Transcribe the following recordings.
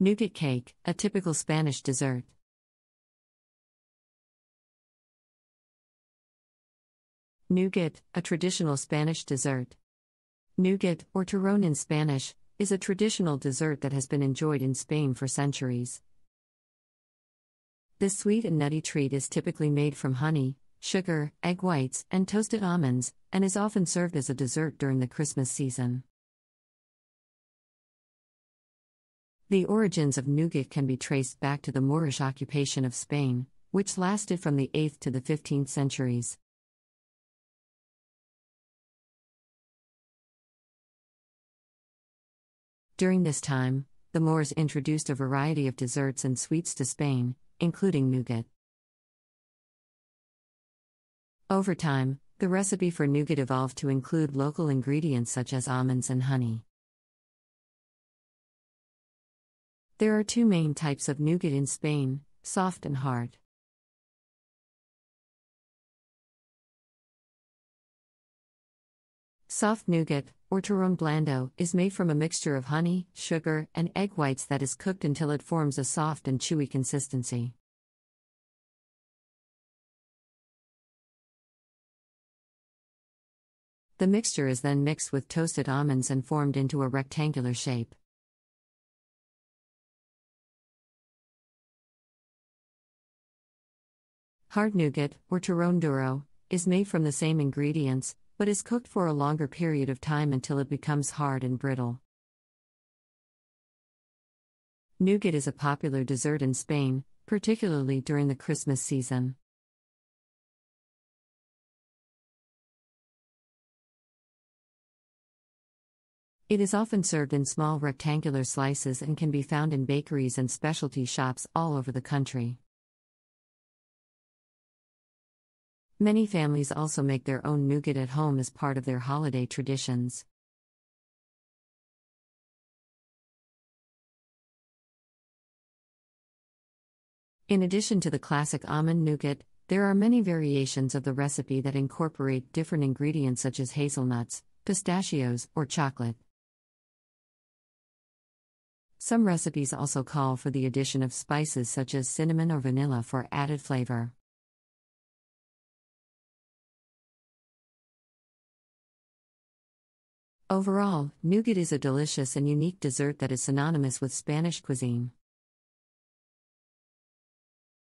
Nougat cake, a typical Spanish dessert. Nougat, a traditional Spanish dessert. Nougat, or turrón in Spanish, is a traditional dessert that has been enjoyed in Spain for centuries. This sweet and nutty treat is typically made from honey, sugar, egg whites, and toasted almonds, and is often served as a dessert during the Christmas season. The origins of nougat can be traced back to the Moorish occupation of Spain, which lasted from the 8th to the 15th centuries. During this time, the Moors introduced a variety of desserts and sweets to Spain, including nougat. Over time, the recipe for nougat evolved to include local ingredients such as almonds and honey. There are two main types of nougat in Spain soft and hard. Soft nougat, or turrón blando, is made from a mixture of honey, sugar, and egg whites that is cooked until it forms a soft and chewy consistency. The mixture is then mixed with toasted almonds and formed into a rectangular shape. Hard nougat, or turrón duro, is made from the same ingredients, but is cooked for a longer period of time until it becomes hard and brittle. Nougat is a popular dessert in Spain, particularly during the Christmas season. It is often served in small rectangular slices and can be found in bakeries and specialty shops all over the country. Many families also make their own nougat at home as part of their holiday traditions. In addition to the classic almond nougat, there are many variations of the recipe that incorporate different ingredients such as hazelnuts, pistachios, or chocolate. Some recipes also call for the addition of spices such as cinnamon or vanilla for added flavor. Overall, nougat is a delicious and unique dessert that is synonymous with Spanish cuisine.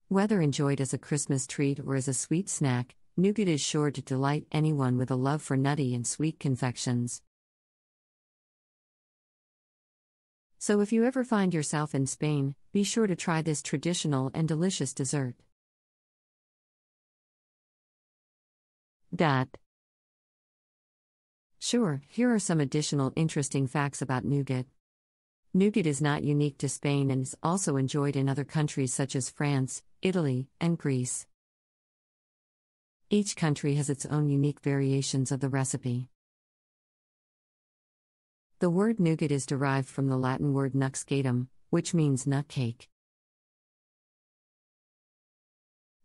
Whether enjoyed as a Christmas treat or as a sweet snack, nougat is sure to delight anyone with a love for nutty and sweet confections. So if you ever find yourself in Spain, be sure to try this traditional and delicious dessert. Dot. Sure, here are some additional interesting facts about nougat. Nougat is not unique to Spain and is also enjoyed in other countries such as France, Italy, and Greece. Each country has its own unique variations of the recipe. The word nougat is derived from the Latin word nux gatum, which means nut cake.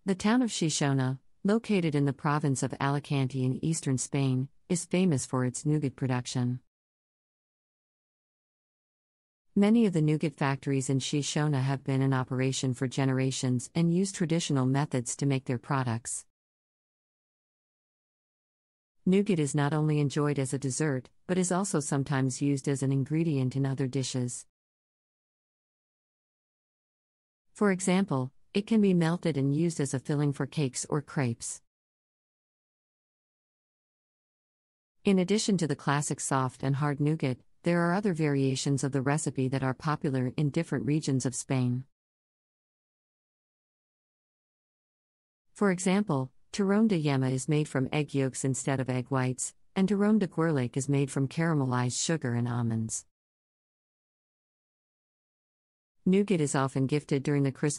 The town of Xixona, located in the province of Alicante in eastern Spain, is famous for its nougat production. Many of the nougat factories in Xixona have been in operation for generations and use traditional methods to make their products. Nougat is not only enjoyed as a dessert, but is also sometimes used as an ingredient in other dishes. For example, it can be melted and used as a filling for cakes or crepes. In addition to the classic soft and hard nougat, there are other variations of the recipe that are popular in different regions of Spain. For example, turrón de yema is made from egg yolks instead of egg whites, and turrón de guirlache is made from caramelized sugar and almonds. Nougat is often gifted during the Christmas